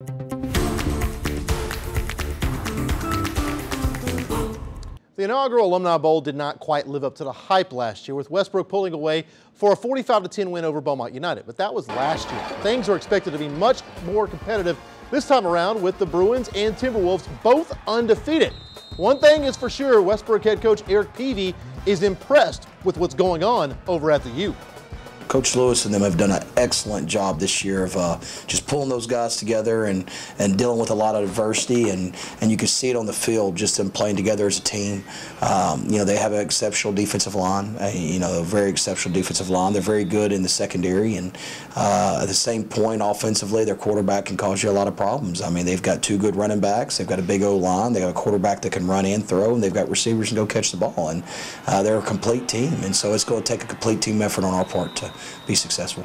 The inaugural Alumni Bowl did not quite live up to the hype last year, with Westbrook pulling away for a 45-10 win over Beaumont United. But that was last year. Things are expected to be much more competitive this time around with the Bruins and Timberwolves both undefeated. One thing is for sure, Westbrook head coach Eric Peevey is impressed with what's going on over at the U. Coach Lewis and them have done an excellent job this year of uh, just pulling those guys together and, and dealing with a lot of adversity, and, and you can see it on the field just them playing together as a team. Um, you know, they have an exceptional defensive line, a, you know, a very exceptional defensive line. They're very good in the secondary, and uh, at the same point, offensively, their quarterback can cause you a lot of problems. I mean, they've got two good running backs, they've got a big O line, they've got a quarterback that can run and throw, and they've got receivers and go catch the ball, and uh, they're a complete team, and so it's going to take a complete team effort on our part to be successful.